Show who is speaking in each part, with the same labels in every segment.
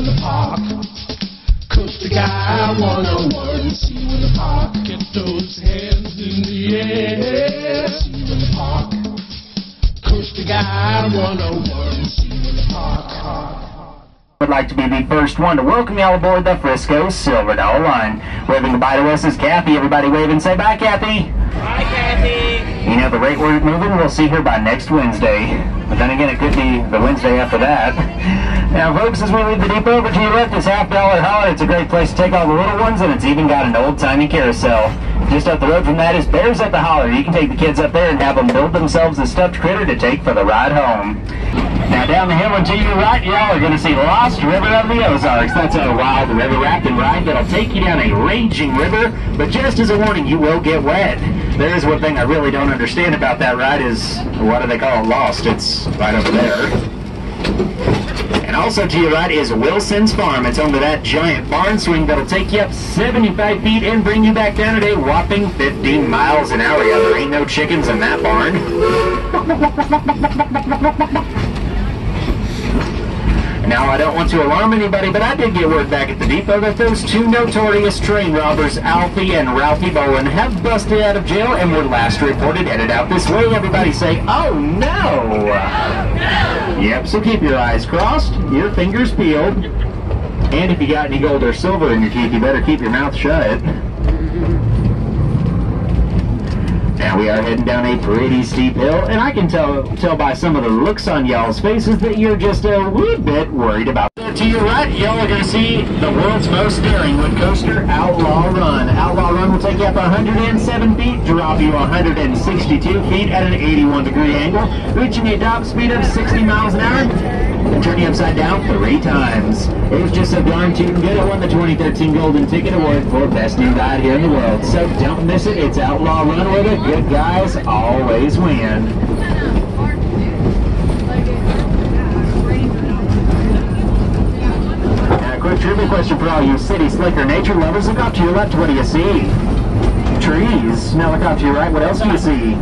Speaker 1: in the park. Coaster Guy 101. See you in the park. Get those hands in the air. See you in the park. Coaster Guy 101. See you in the park.
Speaker 2: would like to be the first one to welcome y'all aboard the Frisco Silver Dollar Line. Waving goodbye to us is Kathy. Everybody wave and say bye, Kathy.
Speaker 3: Hi, Kathy.
Speaker 2: You know, the rate we're moving, we'll see her by next Wednesday. But then again, it could be the Wednesday after that. Now, folks, as we leave the depot over to your left is Half Dollar Holler. It's a great place to take all the little ones, and it's even got an old-timey carousel. Just up the road from that is Bears at the Holler. You can take the kids up there and have them build themselves a stuffed critter to take for the ride home. Now down the hill and to your right, y'all are going to see Lost River of the Ozarks. That's a wild river rafting ride that'll take you down a raging river, but just as a warning, you will get wet. There is one thing I really don't understand about that ride is, what do they call it, Lost? It's right over there. And also to your right is Wilson's Farm. It's home to that giant barn swing that'll take you up 75 feet and bring you back down at a whopping 15 miles an hour. Yeah, there ain't no chickens in that barn. Now, I don't want to alarm anybody, but I did get word back at the depot that those two notorious train robbers, Alfie and Ralphie Bowen, have busted out of jail and were last reported headed out this way. Everybody say, oh no! Oh, yep, so keep your eyes crossed, your fingers peeled, and if you got any gold or silver in your teeth, you better keep your mouth shut. Now we are heading down a pretty steep hill, and I can tell tell by some of the looks on y'all's faces that you're just a wee bit worried about. To your right, y'all are going to see the world's most daring wood coaster, Outlaw Run. Outlaw Run will take you up 107 feet, drop you 162 feet at an 81 degree angle, reaching a top speed of 60 miles an hour, and turn you upside down three times. It was just so darn tootin' good it won the 2013 Golden Ticket Award for Best New Ride here in the world. So don't miss it. It's Outlaw Run where the good guys always win. And a quick trivia question for all you city slicker nature lovers. Look off to your left, what do you see? Trees. Now look off to your right, what else do you see?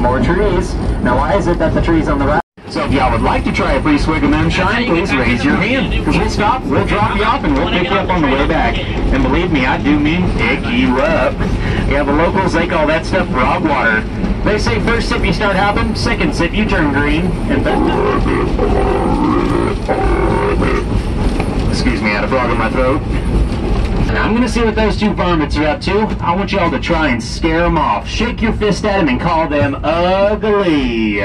Speaker 2: More trees. Now why is it that the trees on the right so if y'all would like to try a free swig of moonshine, please raise your hand. Because we'll stop, we'll drop you off, and we'll pick you up on the way back. And believe me, I do mean pick you up. Yeah, the locals, they call that stuff frog water. They say first sip you start hopping, second sip you turn green, and Excuse me, I had a frog in my throat. I'm going to see what those two varmints are up to. I want y'all to try and scare them off. Shake your fist at them and call them ugly.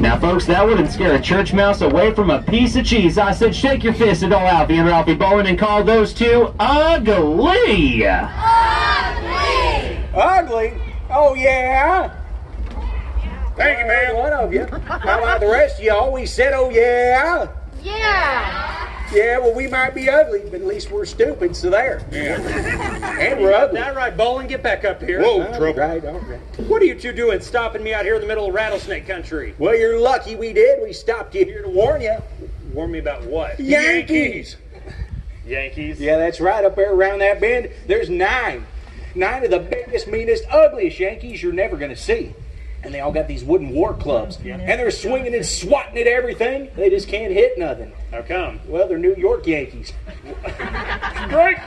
Speaker 2: Now, folks, that wouldn't scare a church mouse away from a piece of cheese. I said, shake your fist at old Alfie and Ralphie Bowen and call those two ugly.
Speaker 4: Ugly? Ugly? Oh, yeah? Thank you, man. One of you. How about the rest of you always said, oh, yeah?
Speaker 5: Yeah.
Speaker 4: Yeah, well, we might be ugly, but at least we're stupid, so there. Yeah. and we're ugly.
Speaker 3: That right, Bolin, get back up here.
Speaker 4: Whoa, all right, all right.
Speaker 3: What are you two doing stopping me out here in the middle of rattlesnake country?
Speaker 4: Well, you're lucky we did. We stopped you here to warn you.
Speaker 3: Warn me about what?
Speaker 4: Yankees.
Speaker 3: Yankees?
Speaker 4: Yeah, that's right. Up there around that bend, there's nine. Nine of the biggest, meanest, ugliest Yankees you're never going to see. And they all got these wooden war clubs. And they're swinging and swatting at everything. They just can't hit nothing.
Speaker 3: How come?
Speaker 4: Well, they're New York Yankees.
Speaker 3: Right.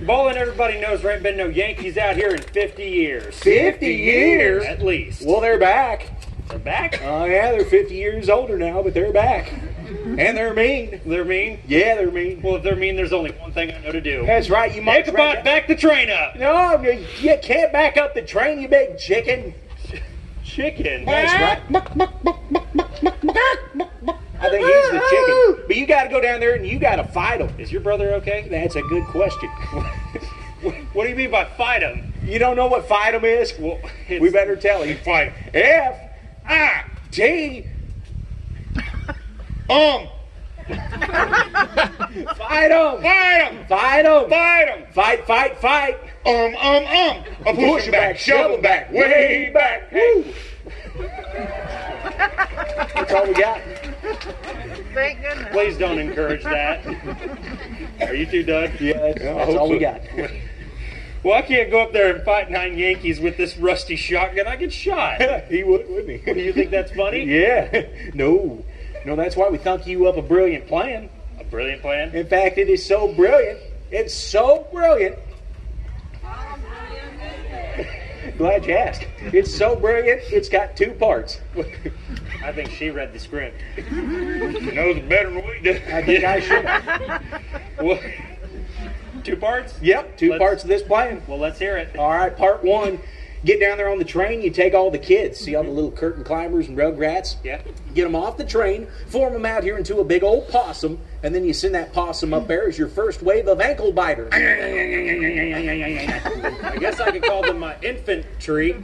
Speaker 3: Bolin, everybody knows there ain't been no Yankees out here in 50 years.
Speaker 4: 50 years?
Speaker 3: At least.
Speaker 4: Well, they're back.
Speaker 3: They're back?
Speaker 4: Oh, yeah, they're 50 years older now, but they're back. And they're mean.
Speaker 3: They're mean?
Speaker 4: Yeah, they're mean.
Speaker 3: Well, if they're mean, there's only one thing I know to do.
Speaker 4: That's right. You might
Speaker 3: Ichabod, back the train up.
Speaker 4: No, you you can't back up the train, you big chicken.
Speaker 3: Chicken.
Speaker 4: That's right. I think he's the chicken. But you got to go down there and you got to fight him.
Speaker 3: Is your brother okay?
Speaker 4: That's a good question.
Speaker 3: What do you mean by fight him?
Speaker 4: You don't know what fight him is?
Speaker 3: Well,
Speaker 4: we better tell you.
Speaker 3: Fight. Him.
Speaker 4: F I T um. fight him. Fight him. Fight him. Fight him. Fight, fight, fight. Um, um, um. A push him back, shove him back, way back. Woo. That's all we got.
Speaker 5: Thank goodness.
Speaker 3: Please don't encourage that. Are you two done?
Speaker 4: Yeah, that's, that's all we got.
Speaker 3: Well, I can't go up there and fight nine Yankees with this rusty shotgun. I get shot.
Speaker 4: he would, wouldn't he?
Speaker 3: Do you think that's funny?
Speaker 4: Yeah. No. No, that's why we thunk you up a brilliant plan.
Speaker 3: A brilliant plan.
Speaker 4: In fact, it is so brilliant. It's so brilliant. Glad you asked. It's so brilliant. It's got two parts.
Speaker 3: I think she read the script. She knows better than we do.
Speaker 4: I think I should.
Speaker 3: Well, Two parts?
Speaker 4: Yep, 2
Speaker 3: Let's-
Speaker 4: parts of this plan.
Speaker 3: Well, let's hear it.
Speaker 4: All right, part one. Get down there on the train. You take all the kids. See all the mm-hmm. little curtain climbers and rugrats?
Speaker 3: Yeah.
Speaker 4: Get them off the train, form them out here into a big old possum, and then you send that possum up there as your first wave of ankle biters.
Speaker 3: I guess I could call them my infantry.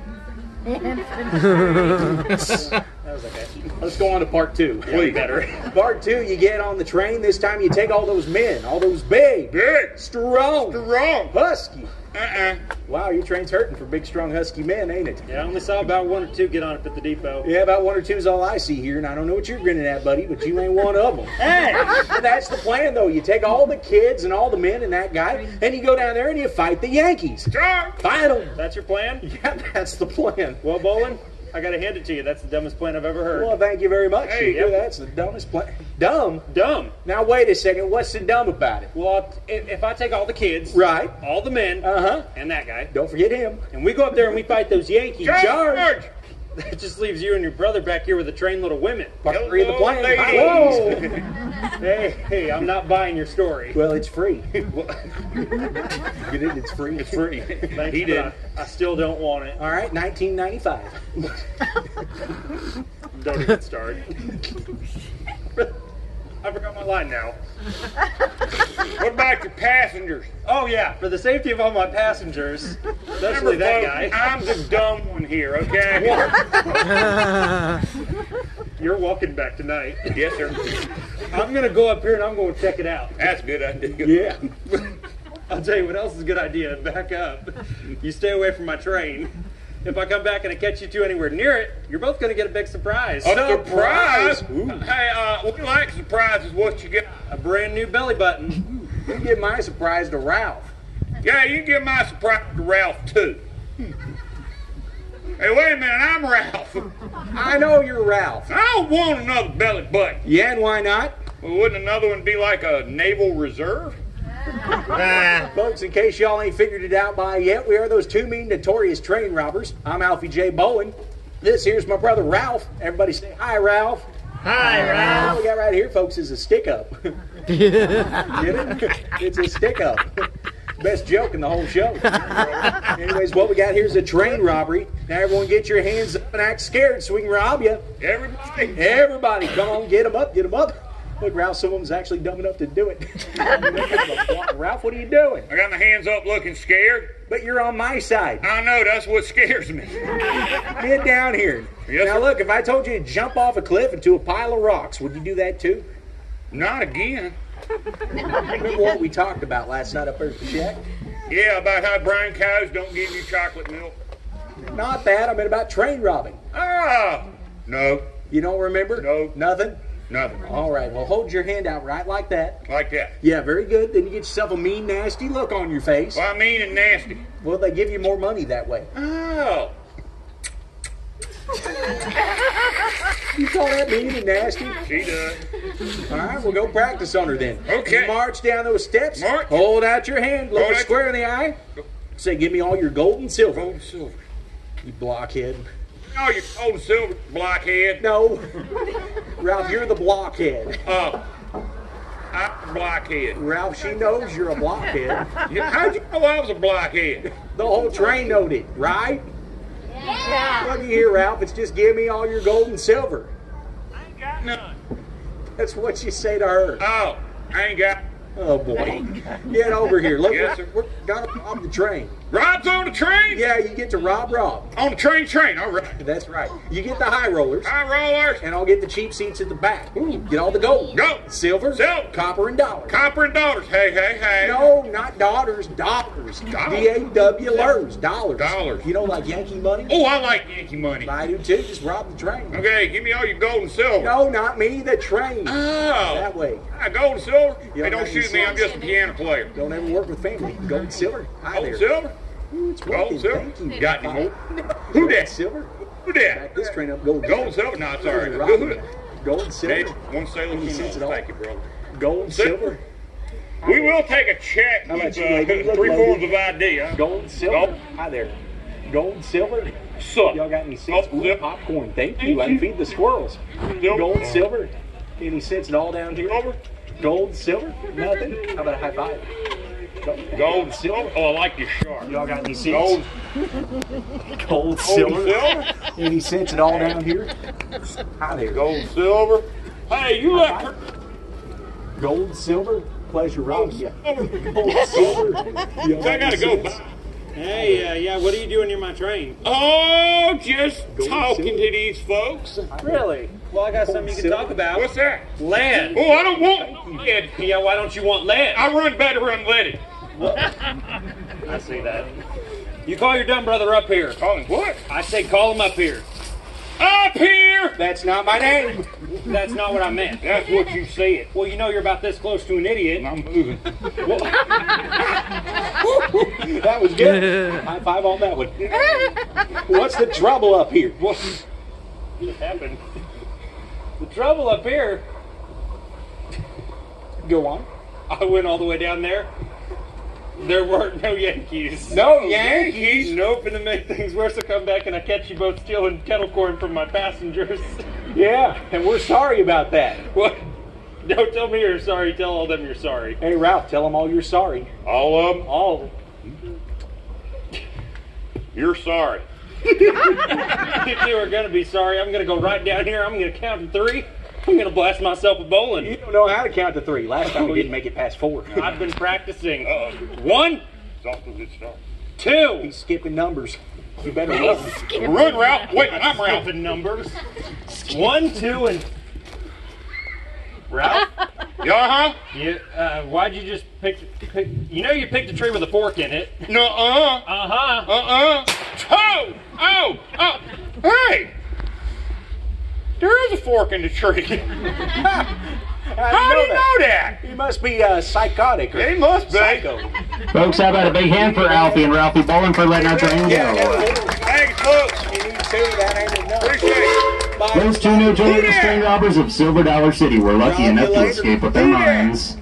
Speaker 3: that was okay.
Speaker 4: Let's go on to part two.
Speaker 3: Way better.
Speaker 4: Part two, you get on the train. This time you take all those men, all those big,
Speaker 3: Big.
Speaker 4: strong,
Speaker 3: Wrong.
Speaker 4: husky.
Speaker 3: Uh-uh.
Speaker 4: Wow, your train's hurting for big, strong, husky men, ain't it?
Speaker 3: Yeah, I only saw about one or two get on it at the depot.
Speaker 4: Yeah, about one or two is all I see here, and I don't know what you're grinning at, buddy, but you ain't one of them.
Speaker 3: Hey!
Speaker 4: That's the plan, though. You take all the kids and all the men and that guy, and you go down there and you fight the Yankees. Fight them.
Speaker 3: That's your plan?
Speaker 4: Yeah, that's the plan.
Speaker 3: Well, Bolin, I gotta hand it to you. That's the dumbest plan I've ever heard.
Speaker 4: Well, thank you very much.
Speaker 3: Hey, yep.
Speaker 4: that's the dumbest plan. Dumb?
Speaker 3: Dumb.
Speaker 4: Now, wait a second. What's so dumb about it?
Speaker 3: Well, if, if I take all the kids,
Speaker 4: Right.
Speaker 3: all the men,
Speaker 4: Uh huh.
Speaker 3: and that guy,
Speaker 4: Don't forget him.
Speaker 3: and we go up there and we fight those Yankees,
Speaker 4: Charge!
Speaker 3: that just leaves you and your brother back here with a train load of women.
Speaker 4: Part three of the plan.
Speaker 3: Whoa!
Speaker 4: Whoa!
Speaker 3: hey, hey, I'm not buying your story.
Speaker 4: Well, it's free. Get it? It's free. It's free.
Speaker 3: Thanks,
Speaker 4: he did.
Speaker 3: I, I still don't want it.
Speaker 4: All right, 1995.
Speaker 3: Don't even start. I forgot my line now.
Speaker 6: What about your passengers?
Speaker 3: Oh yeah, for the safety of all my passengers, especially that
Speaker 6: folks,
Speaker 3: guy.
Speaker 6: I'm the dumb one here, okay?
Speaker 3: You're walking back tonight.
Speaker 6: yes, sir.
Speaker 3: I'm gonna go up here and I'm gonna check it out.
Speaker 6: That's a good idea.
Speaker 4: Yeah.
Speaker 3: I'll tell you what else is a good idea. Back up. You stay away from my train. If I come back and I catch you two anywhere near it, you're both gonna get a big surprise.
Speaker 6: A surprise?
Speaker 4: Ooh.
Speaker 6: Hey, uh, we like surprises. What you got?
Speaker 3: A brand new belly button.
Speaker 4: You give my surprise to Ralph.
Speaker 6: Yeah, you give my surprise to Ralph too. Hey, wait a minute, I'm Ralph.
Speaker 4: I know you're Ralph.
Speaker 6: I don't want another belly button.
Speaker 4: Yeah, and why not?
Speaker 6: Well, wouldn't another one be like a naval reserve?
Speaker 4: Folks, in case y'all ain't figured it out by yet, we are those two mean notorious train robbers. I'm Alfie J. Bowen. This here's my brother Ralph. Everybody say hi, Ralph.
Speaker 5: Hi, Ralph.
Speaker 4: What we got right here, folks, is a stick up. Get it? It's a stick up. Best joke in the whole show. Anyways, what we got here is a train robbery. Now, everyone get your hands up and act scared so we can rob you.
Speaker 6: Everybody.
Speaker 4: Everybody, come on, get them up, get them up. Look, Ralph, some of them's actually dumb enough to do it. Ralph, what are you doing?
Speaker 6: I got my hands up looking scared.
Speaker 4: But you're on my side.
Speaker 6: I know, that's what scares me.
Speaker 4: Get down here.
Speaker 6: Yes,
Speaker 4: now,
Speaker 6: sir.
Speaker 4: look, if I told you to jump off a cliff into a pile of rocks, would you do that too?
Speaker 6: Not again.
Speaker 4: Remember what we talked about last night up there at the shack?
Speaker 6: Yeah, about how brown cows don't give you chocolate milk.
Speaker 4: Not that. I meant about train robbing.
Speaker 6: Ah, no,
Speaker 4: You don't remember?
Speaker 6: No.
Speaker 4: Nothing?
Speaker 6: Nothing.
Speaker 4: All right. Well, hold your hand out right like that.
Speaker 6: Like that.
Speaker 4: Yeah, very good. Then you get yourself a mean, nasty look on your face.
Speaker 6: Well, I mean and nasty.
Speaker 4: Well, they give you more money that way.
Speaker 6: Oh,
Speaker 4: You call that mean and nasty?
Speaker 6: she does.
Speaker 4: All right, we'll go practice on her then.
Speaker 6: Okay.
Speaker 4: You march down those steps.
Speaker 6: March.
Speaker 4: Hold out your hand. Look her square in the eye. Say, give me all your gold and silver.
Speaker 6: Gold and silver.
Speaker 4: You blockhead.
Speaker 6: Oh, you gold and silver blockhead.
Speaker 4: No. Ralph, you're the blockhead.
Speaker 6: Oh, I'm a blockhead.
Speaker 4: Ralph, she knows you're a blockhead.
Speaker 6: Yeah, How'd you know I was a blockhead?
Speaker 4: The whole train knowed it, right? Yeah. Look here, Ralph. It's just give me all your gold and silver.
Speaker 6: I ain't got none.
Speaker 4: That's what you say to her.
Speaker 6: Oh, I ain't got.
Speaker 4: Oh boy. Get over here. Look,
Speaker 6: Yes,
Speaker 4: we're,
Speaker 6: sir.
Speaker 4: we're gonna rob the train.
Speaker 6: Rob's on the train?
Speaker 4: Yeah, you get to rob Rob.
Speaker 6: On the train, train. All right.
Speaker 4: That's right. You get the high rollers,
Speaker 6: High rollers.
Speaker 4: and I'll get the cheap seats at the back. Get all the gold.
Speaker 6: Gold.
Speaker 4: Silver.
Speaker 6: Silver.
Speaker 4: Copper and dollars.
Speaker 6: Copper and dollars. Hey, hey, hey.
Speaker 4: No, not daughters, dollars.
Speaker 6: Dollars.
Speaker 4: D-A-W lers, dollars.
Speaker 6: Dollars.
Speaker 4: You know, like Yankee money?
Speaker 6: Oh, I like Yankee money.
Speaker 4: I do too. Just rob the train.
Speaker 6: Okay, give me all your gold and silver.
Speaker 4: No, not me. The train.
Speaker 6: Oh.
Speaker 4: That way.
Speaker 6: Ah, gold and silver?
Speaker 4: You
Speaker 6: hey,
Speaker 4: don't
Speaker 6: don't shoot me. I'm just a piano player.
Speaker 4: Don't ever work with family. Gold and silver. Hi
Speaker 6: Gold
Speaker 4: there.
Speaker 6: silver?
Speaker 4: Ooh, it's
Speaker 6: Gold silver?
Speaker 4: You.
Speaker 6: Got any more?
Speaker 4: Who that? Silver.
Speaker 6: Who
Speaker 4: Back
Speaker 6: that?
Speaker 4: this train up. Gold.
Speaker 6: Gold silver? No, it's all right.
Speaker 4: Gold
Speaker 6: Hey,
Speaker 4: silver.
Speaker 6: one sailor
Speaker 4: Any
Speaker 6: can
Speaker 4: sense at all?
Speaker 6: Thank you, brother.
Speaker 4: Gold
Speaker 6: Silver. We will take a check
Speaker 4: How
Speaker 6: with uh, three forms of ID. Huh?
Speaker 4: Gold silver.
Speaker 6: Gold.
Speaker 4: Hi there. Gold silver. Y'all got any sense?
Speaker 6: Gold, silver.
Speaker 4: popcorn. Thank you. I can feed the squirrels.
Speaker 6: Silver.
Speaker 4: Gold silver. Any sense at all down here?
Speaker 6: Silver.
Speaker 4: Gold, silver, nothing. How about a high five? Gold,
Speaker 6: Gold and silver. Oh, I like your shark.
Speaker 4: Y'all got any sense?
Speaker 6: Gold,
Speaker 4: gold,
Speaker 6: gold and
Speaker 4: silver.
Speaker 6: silver.
Speaker 4: Any sense at all down here? Hi there.
Speaker 6: Gold silver. Hey, you let her.
Speaker 4: Gold, silver. Pleasure
Speaker 6: Gold,
Speaker 4: robbing you.
Speaker 6: silver.
Speaker 4: Gold, silver. Y'all
Speaker 6: I
Speaker 4: got
Speaker 6: gotta
Speaker 4: any
Speaker 6: go
Speaker 4: sense?
Speaker 6: back.
Speaker 3: Hey, uh, yeah, what are you doing near my train?
Speaker 6: Oh, just
Speaker 4: Gold
Speaker 6: talking
Speaker 4: silver.
Speaker 6: to these folks.
Speaker 3: Really? Well, I got something you can talk about.
Speaker 6: What's that?
Speaker 3: Land.
Speaker 6: Oh, I don't want lead.
Speaker 3: Yeah, why don't you want land?
Speaker 6: I run better unleaded.
Speaker 3: I see that. You call your dumb brother up here.
Speaker 6: Call him what?
Speaker 3: I say call him up here.
Speaker 6: Up here.
Speaker 4: That's not my name.
Speaker 3: That's not what I meant.
Speaker 6: That's what you said.
Speaker 3: Well, you know you're about this close to an idiot.
Speaker 6: I'm moving.
Speaker 4: That was good. High five on that one. What's the trouble up here?
Speaker 3: What happened? The trouble up here,
Speaker 4: Go on.
Speaker 3: I went all the way down there. There weren't no Yankees.
Speaker 4: No Yankees.
Speaker 3: Nope, and to make things worse, I come back and I catch you both stealing kettle corn from my passengers.
Speaker 4: Yeah, and we're sorry about that.
Speaker 3: what? Don't tell me you're sorry, tell all them you're sorry.
Speaker 4: Hey Ralph, tell them all you're sorry.
Speaker 6: All of them.
Speaker 4: All.
Speaker 6: You're sorry.
Speaker 3: You two are gonna be sorry. I'm gonna go right down here. I'm gonna count to three. I'm gonna blast myself with bowling.
Speaker 4: You don't know how to count to three. Last time we didn't make it past four.
Speaker 3: I've been practicing.
Speaker 6: Uh,
Speaker 3: One,
Speaker 6: it's off to a good start.
Speaker 3: two.
Speaker 4: He's skipping numbers. You better run.
Speaker 6: Run, Ralph. Wait, I'm Ralph.
Speaker 3: Skipping numbers. One, two, and Ralph.
Speaker 6: Yeah, huh?
Speaker 3: You, uh, why'd you just pick, pick? You know you picked a tree with a fork in it.
Speaker 6: No, uh,
Speaker 3: Uh huh.
Speaker 6: uh, uh. Oh, oh. Hey, there is a fork in the tree. How do you know that?
Speaker 4: He must be uh, psychotic. Or
Speaker 6: He must be.
Speaker 4: Psycho.
Speaker 2: Folks, how about a big hand for Alfie and Ralphie Bowling for letting our train
Speaker 4: Yeah,
Speaker 2: go?
Speaker 4: no,
Speaker 6: Thanks, folks.
Speaker 4: you need to. That ain't enough.
Speaker 6: Appreciate it.
Speaker 4: Bye.
Speaker 2: Those two notorious train robbers of Silver Dollar City were lucky
Speaker 4: Rob
Speaker 2: enough to
Speaker 4: later.
Speaker 2: escape with their minds.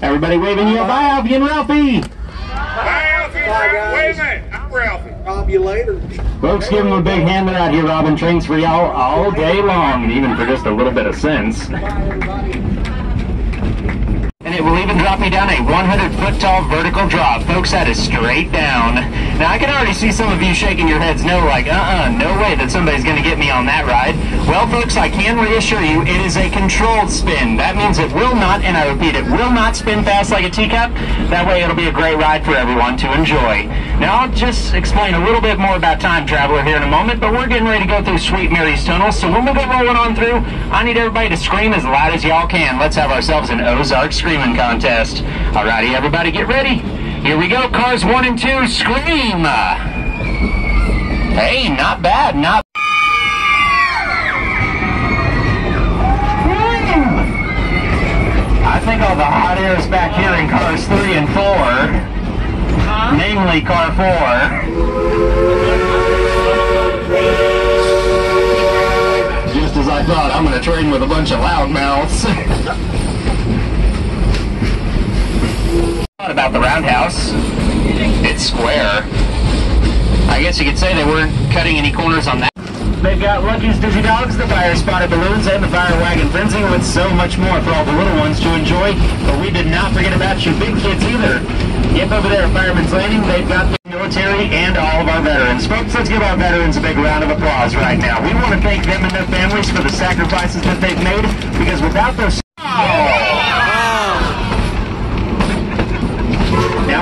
Speaker 2: Everybody waving you bye, Alfie and Ralphie.
Speaker 6: Bye, Alfie.
Speaker 4: Bye, guys.
Speaker 6: Wait a minute. I'm Ralphie.
Speaker 4: Rob you later.
Speaker 2: Folks, give them a big hand. Out here robbing trains for y'all all day long, and even for just a little bit of sense. Drop me down a 100 foot tall vertical drop. Folks, that is straight down. Now, I can already see some of you shaking your heads no, like, uh-uh, no way that somebody's going to get me on that ride. Well, folks, I can reassure you, it is a controlled spin. That means it will not, and I repeat, it will not spin fast like a teacup. That way, it'll be a great ride for everyone to enjoy. Now, I'll just explain a little bit more about Time Traveler here in a moment, but we're getting ready to go through Sweet Mary's Tunnel, so when we get rolling on through, I need everybody to scream as loud as y'all can. Let's have ourselves an Ozark screaming contest. Alrighty, everybody get ready. Here we go, cars one and two, scream! Hey, not bad, not I think all the hot air is back here in cars three and four, namely car four. Just as I thought, I'm going to train with a bunch of loudmouths. Thought about the roundhouse. It's square. I guess you could say they weren't cutting any corners on that. They've got Lucky's Dizzy Dogs, the Fire Spotted Balloons, and the Fire Wagon Frenzy with so much more for all the little ones to enjoy. But we did not forget about you big kids either. Yep, over there at Fireman's Landing, they've got the military and all of our veterans. Folks, let's give our veterans a big round of applause right now. We want to thank them and their families for the sacrifices that they've made, because without those...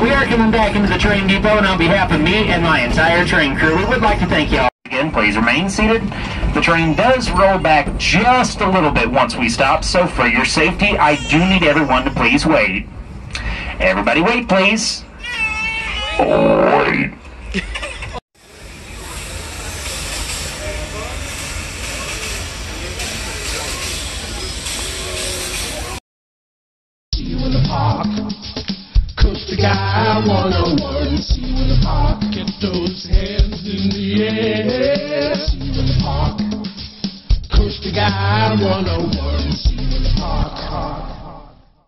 Speaker 2: We are coming back into the train depot, and on behalf of me and my entire train crew, we would like to thank you all again. Please remain seated. The train does roll back just a little bit once we stop, so for your safety, I do need everyone to please wait. Everybody wait, please. Wait.